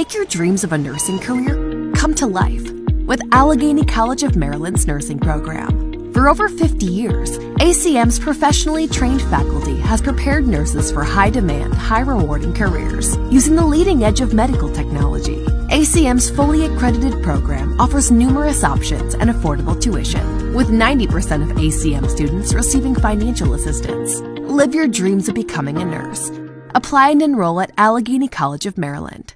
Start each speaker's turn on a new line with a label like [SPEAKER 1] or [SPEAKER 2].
[SPEAKER 1] Make your dreams of a nursing career come to life with Allegany College of Maryland's nursing program. For over 50 years, ACM's professionally trained faculty has prepared nurses for high demand, high rewarding careers using the leading edge of medical technology. ACM's fully accredited program offers numerous options and affordable tuition, with 90% of ACM students receiving financial assistance. Live your dreams of becoming a nurse. Apply and enroll at Allegany College of Maryland.